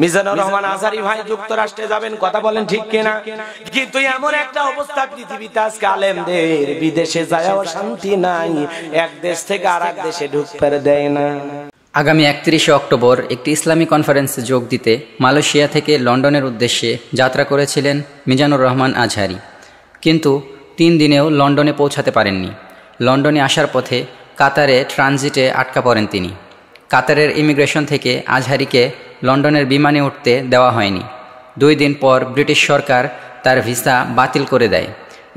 মিজানুর রহমান আজারি ভাই যুক্তরাষ্ট্রে যাবেন কথা বলেন ঠিক কিনা? কিন্তু এমন একটা অবস্থা পৃথিবীতে আজকে আলেমদের বিদেশে যাওয়াও শান্তি নাই এক দেশ থেকে আর এক দেশে ঢুকতে দেয় না। আগামী একত্রিশে অক্টোবর একটি ইসলামী কনফারেন্সে যোগ দিতে মালয়েশিয়া থেকে লন্ডনের উদ্দেশ্যে যাত্রা করেছিলেন মিজানুর রহমান আজহারি। কিন্তু তিন দিনেও লন্ডনে পৌঁছাতে পারেননি। লন্ডনে আসার পথে কাতারে ট্রানজিটে আটকা পড়েন তিনি। কাতারের ইমিগ্রেশন থেকে আজহারিকে লন্ডনের বিমানে উঠতে দেওয়া হয়নি। দুই দিন পর ব্রিটিশ সরকার তার ভিসা বাতিল করে দেয়।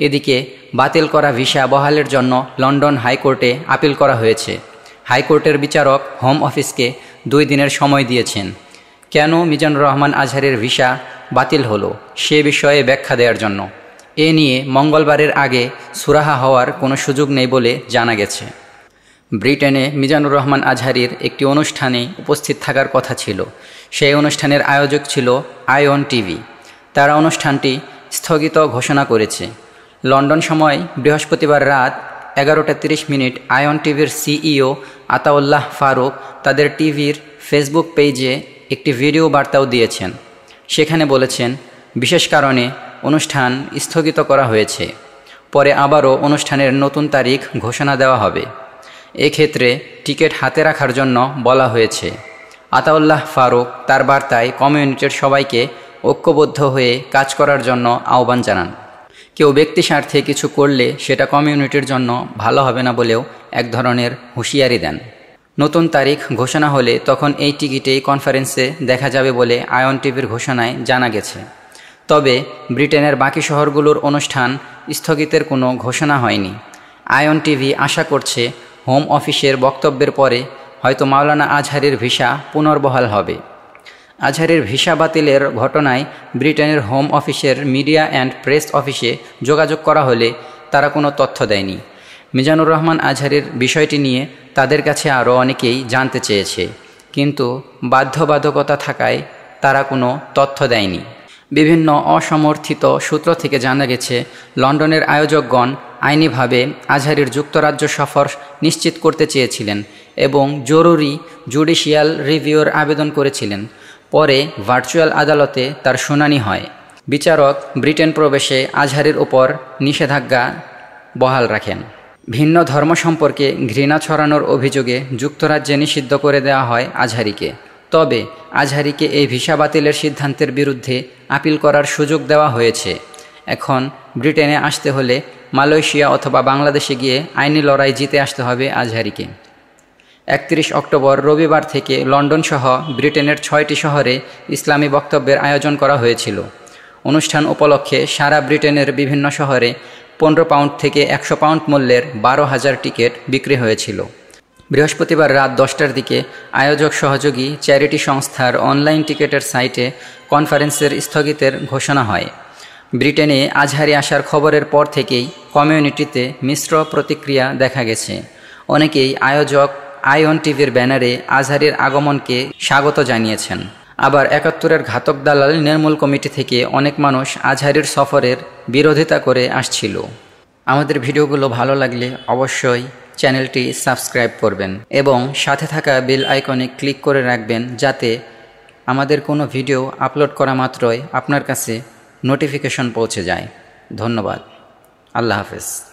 এদিকে বাতিল করা ভিসা বহালের জন্য লন্ডন হাইকোর্টে আপিল করা হয়েছে। হাইকোর্টের বিচারক হোম অফিসকে দুই দিনের সময় দিয়েছেন। কেন মিজানুর রহমান আজহারের ভিসা বাতিল হলো সে বিষয়ে ব্যাখ্যা দেওয়ার জন্য। এ নিয়ে মঙ্গলবারের আগে সুরাহা হওয়ার কোনো সুযোগ নেই বলে জানা গেছে। ব্রিটেনে মিজানুর রহমান আজহারির একটি অনুষ্ঠানে উপস্থিত থাকার কথা ছিল। সেই অনুষ্ঠানের আয়োজক ছিল আয়ন টিভি। তারা অনুষ্ঠানটি স্থগিত ঘোষণা করেছে। লন্ডন সময় বৃহস্পতিবার রাত এগারোটা তিরিশ মিনিট আয়ন টিভির সিইও আতাউল্লাহ ফারুক তাদের টিভির ফেসবুক পেজে একটি ভিডিও বার্তাও দিয়েছেন। সেখানে বলেছেন, বিশেষ কারণে অনুষ্ঠান স্থগিত করা হয়েছে। পরে আবারও অনুষ্ঠানের নতুন তারিখ ঘোষণা দেওয়া হবে। এক্ষেত্রে টিকিট হাতে রাখার জন্য বলা হয়েছে। আতাউল্লাহ ফারুক তার বার্তায় কমিউনিটির সবাইকে ঐক্যবদ্ধ হয়ে কাজ করার জন্য আহ্বান জানান। কেউ ব্যক্তি স্বার্থে কিছু করলে সেটা কমিউনিটির জন্য ভালো হবে না বলেও এক ধরনের হুঁশিয়ারি দেন। নতুন তারিখ ঘোষণা হলে তখন এই টিকিটেই কনফারেন্সে দেখা যাবে বলে আয়ন টিভির ঘোষণায় জানা গেছে। তবে ব্রিটেনের বাকি শহরগুলোর অনুষ্ঠান স্থগিতের কোনো ঘোষণা হয়নি। আয়ন টিভি আশা করছে হোম অফিসের বক্তব্যের পরে হয়তো মাওলানা আজহারের ভিসা পুনর্বহাল হবে। আজহারের ভিসা বাতিলের ঘটনায় ব্রিটেনের হোম অফিসের মিডিয়া অ্যান্ড প্রেস অফিসে যোগাযোগ করা হলে তারা কোনো তথ্য দেয়নি। মিজানুর রহমান আজহারের বিষয়টি নিয়ে তাদের কাছে আরও অনেকেই জানতে চেয়েছে। কিন্তু বাধ্যবাধকতা থাকায় তারা কোনো তথ্য দেয়নি। বিভিন্ন অসমর্থিত সূত্র থেকে জানা গেছে, লন্ডনের আয়োজকগণ আইনিভাবে আজহারের যুক্তরাজ্য সফর নিশ্চিত করতে চেয়েছিলেন এবং জরুরি জুডিশিয়াল রিভিউর আবেদন করেছিলেন। পরে ভার্চুয়াল আদালতে তার শুনানি হয়। বিচারক ব্রিটেন প্রবেশে আজহারের ওপর নিষেধাজ্ঞা বহাল রাখেন। ভিন্ন ধর্ম সম্পর্কে ঘৃণা ছড়ানোর অভিযোগে যুক্তরাজ্যে নিষিদ্ধ করে দেওয়া হয় আজহারিকে। তবে আজহারিকে এই ভিসা বাতিলের সিদ্ধান্তের বিরুদ্ধে আপিল করার সুযোগ দেওয়া হয়েছে। এখন ব্রিটেনে আসতে হলে মালয়েশিয়া অথবা বাংলাদেশে গিয়ে আইনি লড়াই জিতে আসতে হবে আজহারিকে। একত্রিশ অক্টোবর রবিবার থেকে লন্ডন সহ ব্রিটেনের ছয়টি শহরে ইসলামী বক্তব্যের আয়োজন করা হয়েছিল। অনুষ্ঠান উপলক্ষে সারা ব্রিটেনের বিভিন্ন শহরে পনেরো পাউন্ড থেকে একশো পাউন্ড মূল্যের বারো হাজার টিকিট বিক্রি হয়েছিল। বৃহস্পতিবার রাত দশটার দিকে আয়োজক সহযোগী চ্যারিটি সংস্থার অনলাইন টিকেটের সাইটে কনফারেন্সের স্থগিতের ঘোষণা হয়। ব্রিটেনে আজহারি আসার খবরের পর থেকেই কমিউনিটিতে মিশ্র প্রতিক্রিয়া দেখা গেছে। অনেকেই আয়োজক আইন টিভির ব্যানারে আজহারির আগমনকে স্বাগত জানিয়েছেন। আবার একাত্তরের ঘাতক দালাল নির্মূল কমিটি থেকে অনেক মানুষ আজহারির সফরের বিরোধিতা করে আসছিল। আমাদের ভিডিওগুলো ভালো লাগলে অবশ্যই চ্যানেলটি সাবস্ক্রাইব করবেন এবং সাথে থাকা বেল আইকনে ক্লিক করে রাখবেন যাতে আমাদের কোনো ভিডিও আপলোড করা মাত্রই আপনার কাছে নোটিফিকেশন পৌঁছে যায়। ধন্যবাদ। আল্লাহ হাফেজ।